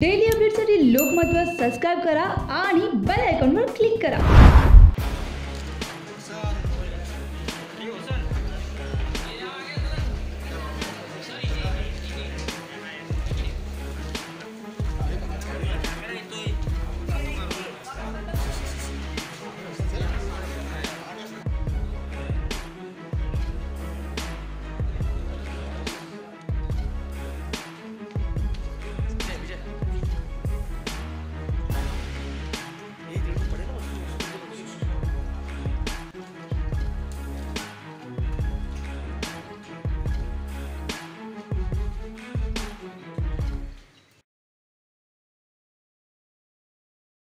Daily अपडेटसाठी लोकमतवर subscribe करा आणि बेल आयकॉनवर क्लिक करा.